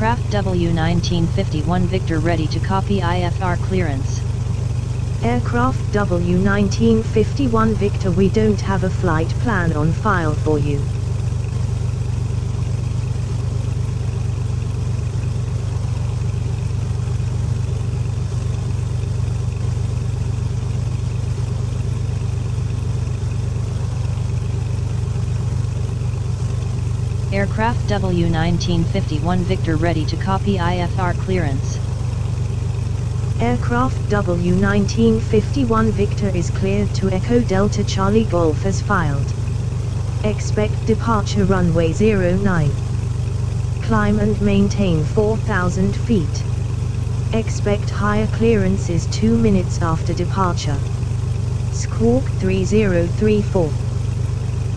Aircraft W1951 Victor ready to copy IFR clearance. Aircraft W1951 Victor we don't have a flight plan on file for you. Aircraft W1951 Victor ready to copy IFR clearance. Aircraft W1951 Victor is cleared to Echo Delta Charlie Golf as filed. Expect departure runway 09. Climb and maintain 4,000 feet. Expect higher clearances 2 minutes after departure. Squawk 3034.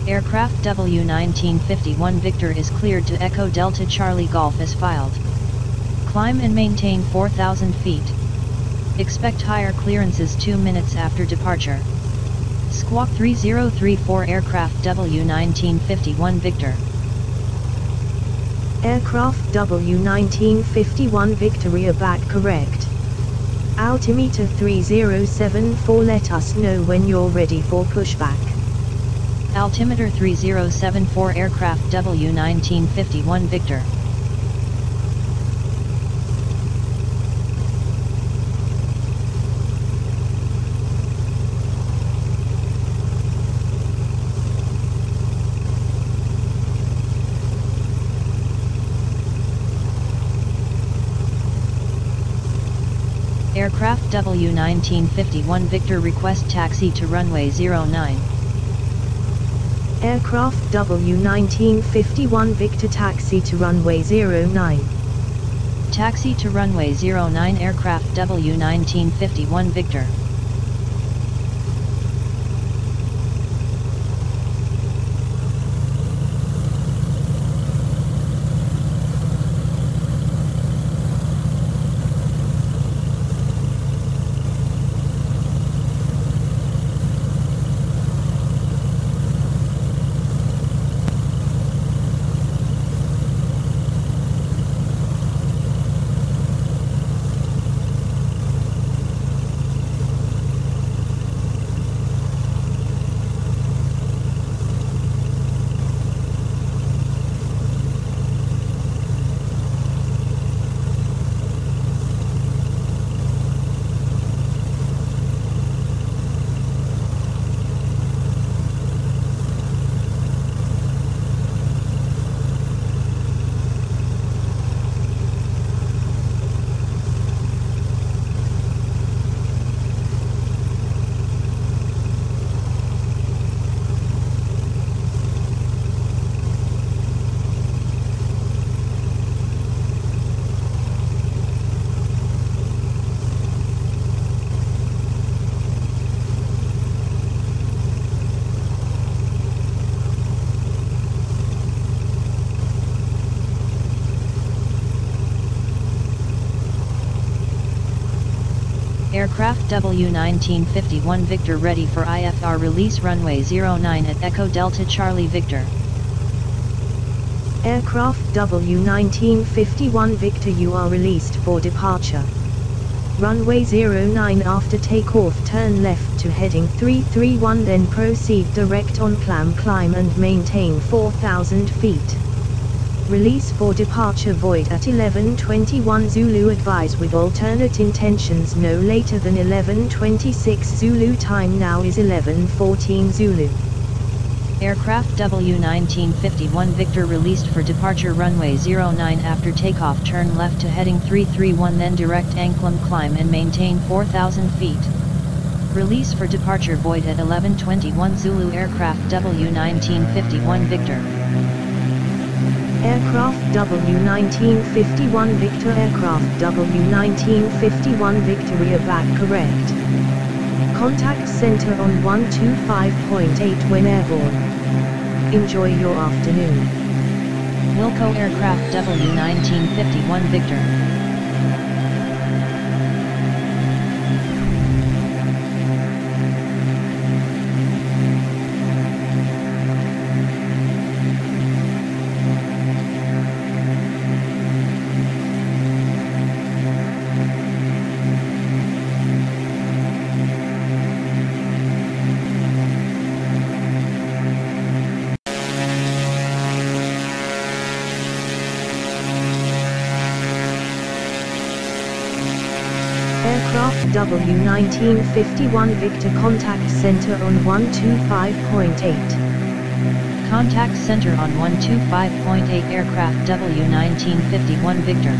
Aircraft W1951 Victor is cleared to Echo Delta Charlie Golf as filed. Climb and maintain 4,000 feet. Expect higher clearances 2 minutes after departure. Squawk 3034 Aircraft W1951 Victor. Aircraft W1951 Victoria back correct. Altimeter 3074 let us know when you're ready for pushback. Altimeter 3074 Aircraft W1951 Victor. Aircraft W1951 Victor request taxi to runway 09. Aircraft W1951 Victor taxi to runway 09. Taxi to runway 09 Aircraft W1951 Victor. Aircraft W1951 Victor ready for IFR release runway 09 at Echo Delta Charlie Victor. Aircraft W1951 Victor you are released for departure. Runway 09 after takeoff turn left to heading 331 then proceed direct Anklam climb and maintain 4000 feet. Release for departure void at 11:21 Zulu advise with alternate intentions no later than 11:26 Zulu time now is 11:14 Zulu. Aircraft W1951 Victor released for departure runway 09 after takeoff turn left to heading 331 then direct Anklam climb and maintain 4000 feet. Release for departure void at 11:21 Zulu aircraft W1951 Victor. Aircraft W1951 Victor Aircraft W1951 Victoria back correct. Contact center on 125.8 when airborne. Enjoy your afternoon. Wilco Aircraft W1951 Victor. W1951 Victor contact center on 125.8. Contact center on 125.8 aircraft W1951 Victor.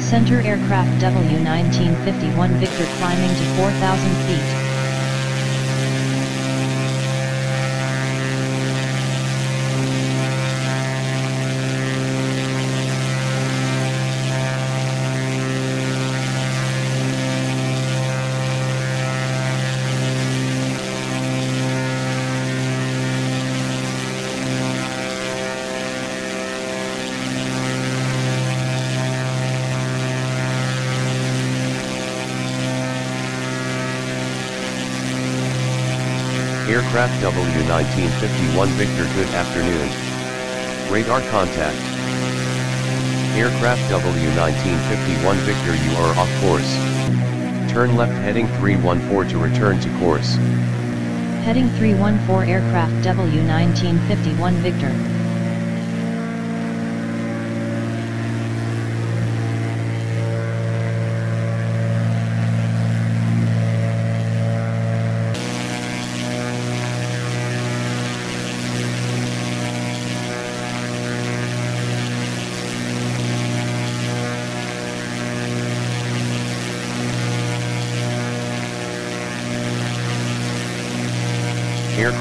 Center aircraft W1951 Victor climbing to 4,000 feet. Aircraft W1951 Victor Good afternoon. Radar contact. Aircraft W1951 Victor you are off course. Turn left heading 314 to return to course. Heading 314 aircraft W1951 Victor.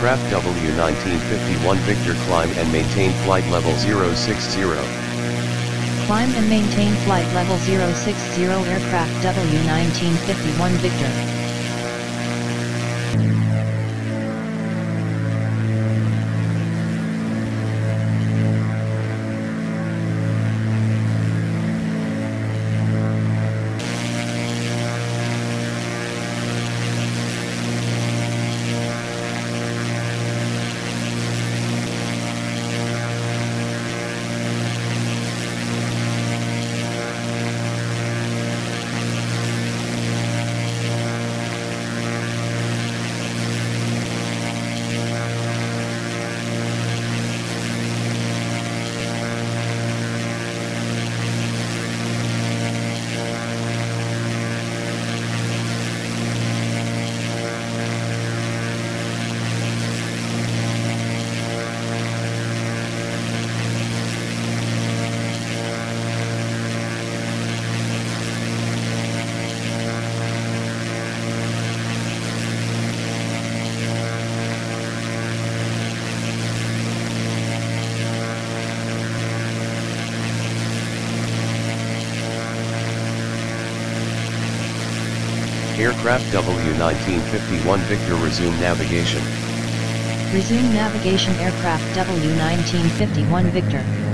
Aircraft W1951 Victor climb and maintain flight level 060. Climb and maintain flight level 060 aircraft W1951 Victor. Aircraft W1951 Victor resume navigation. Resume navigation aircraft W1951 Victor.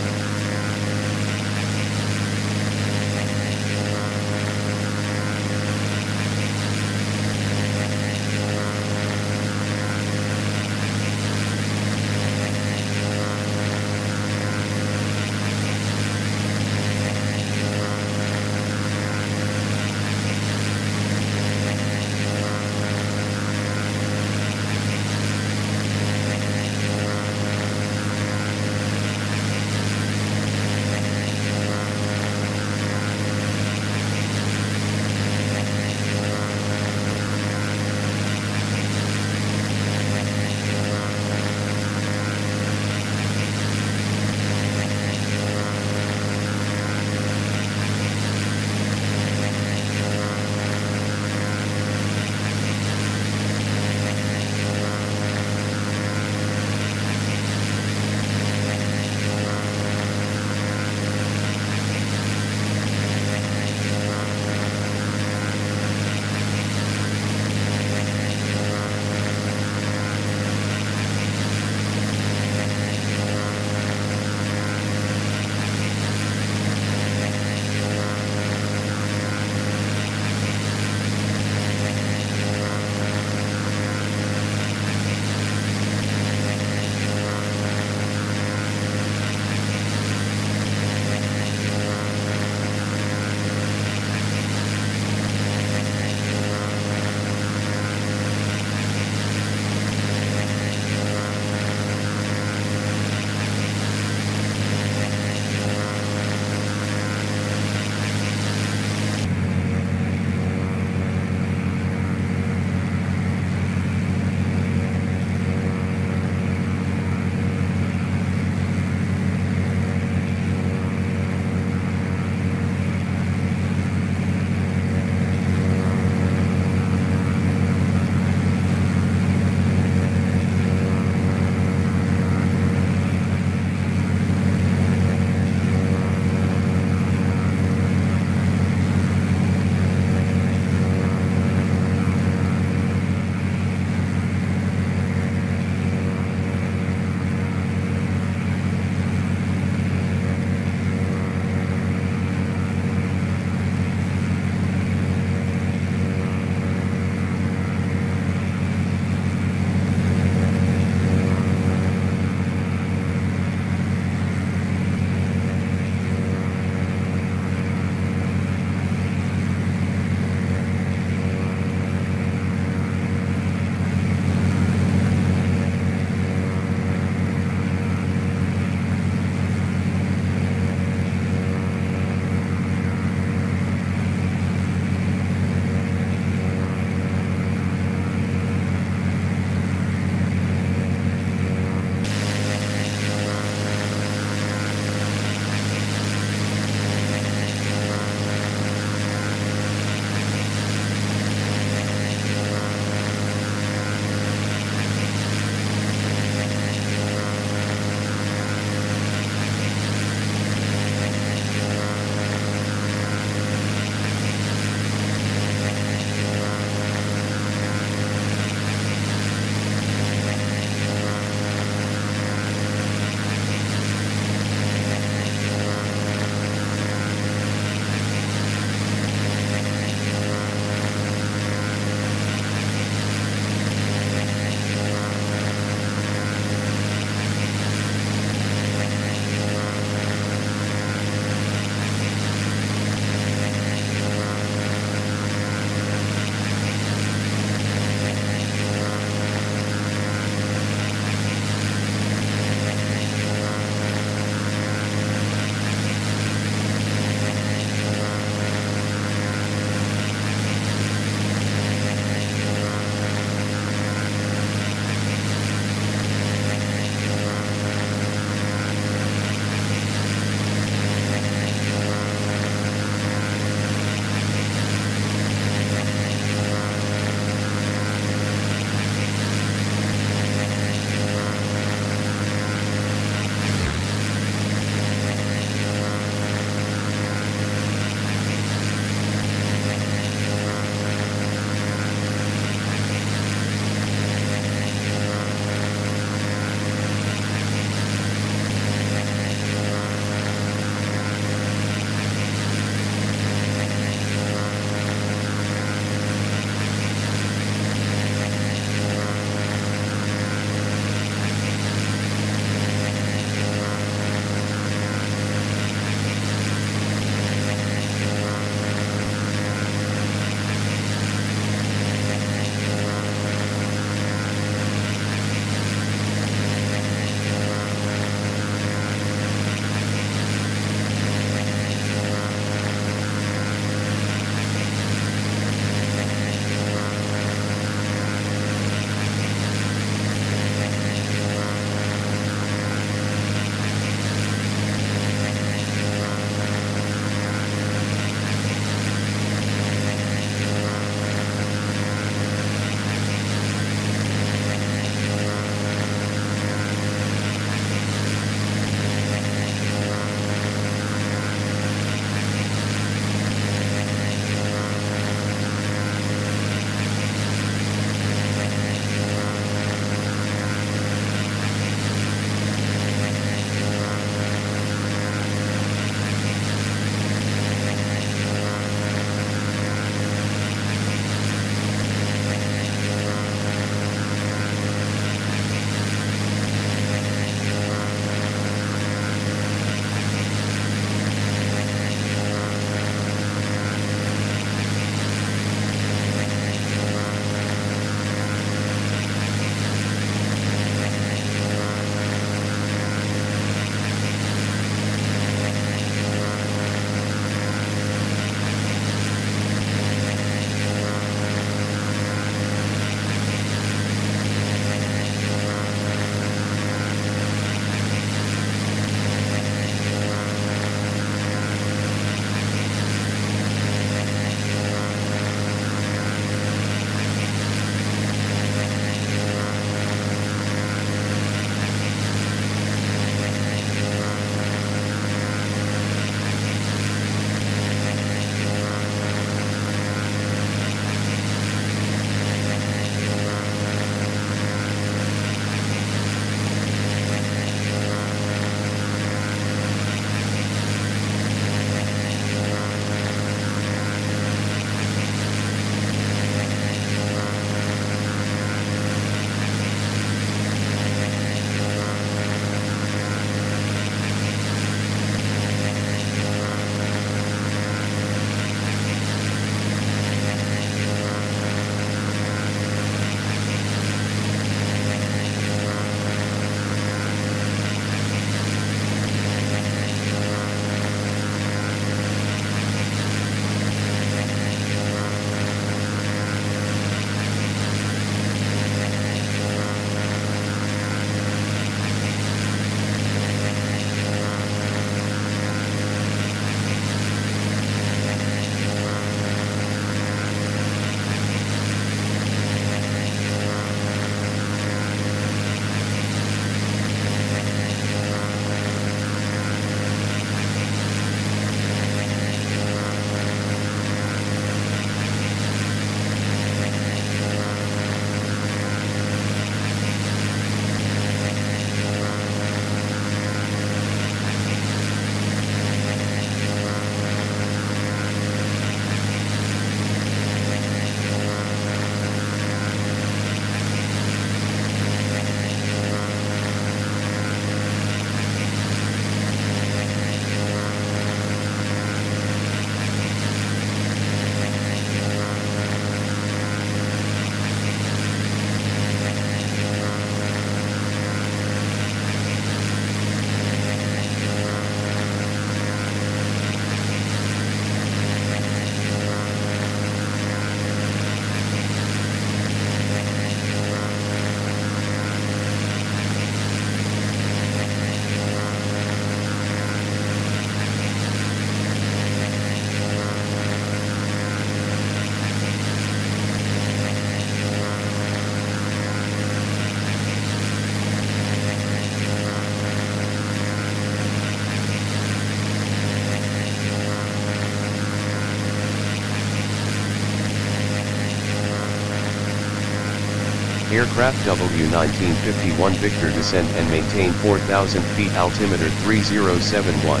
Aircraft W1951 Victor descend and maintain 4,000 feet altimeter 3071.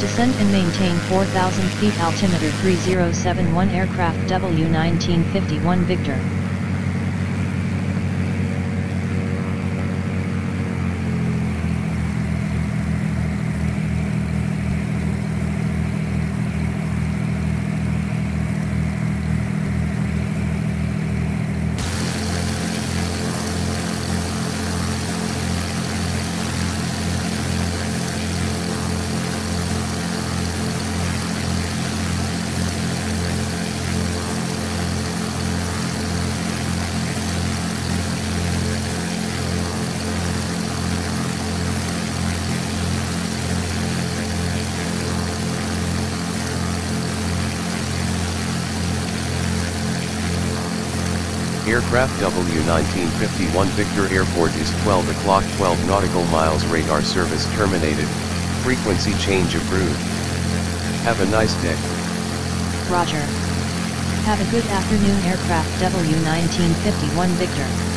Descend and maintain 4,000 feet altimeter 3071 aircraft W1951 Victor. Aircraft W1951 Victor Airport is 12 o'clock 12 nautical miles radar service terminated, frequency change approved. Have a nice day. Roger. Have a good afternoon aircraft W1951 Victor.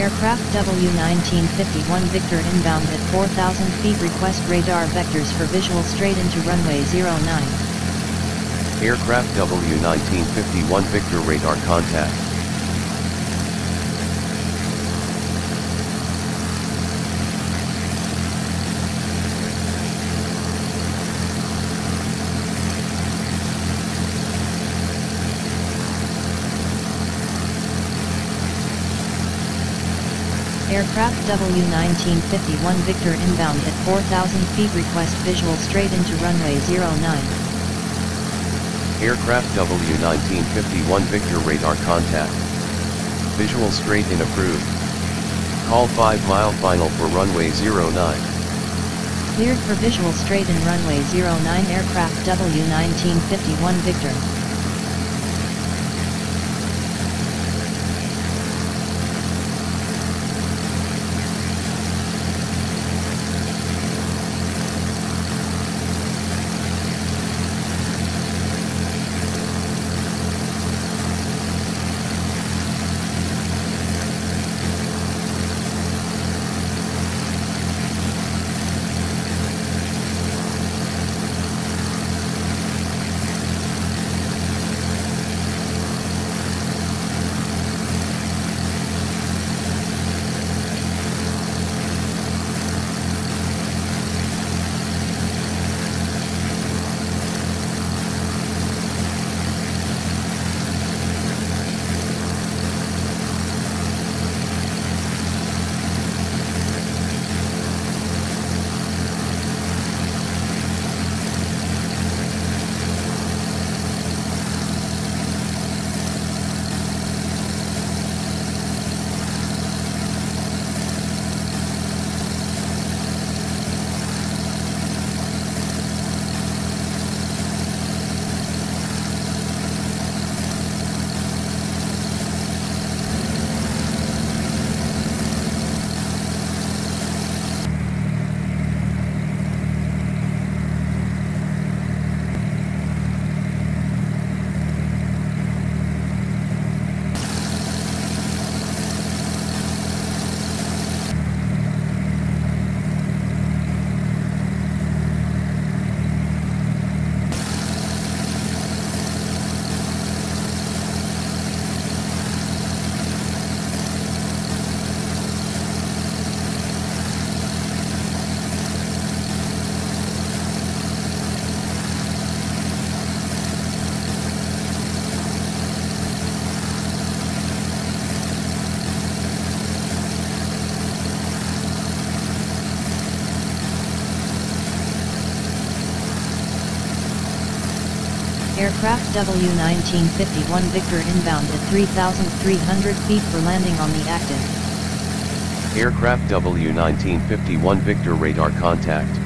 Aircraft W1951 Victor inbound at 4,000 feet request radar vectors for visual straight into runway 09. Aircraft W1951 Victor radar contact. Aircraft W1951 Victor inbound at 4,000 feet request visual straight into runway 09. Aircraft W1951 Victor radar contact. Visual straight in approved. Call 5 mile final for runway 09. Cleared for visual straight in runway 09 aircraft W1951 Victor. Aircraft W1951 Victor inbound at 3,300 feet for landing on the active. Aircraft W1951 Victor radar contact.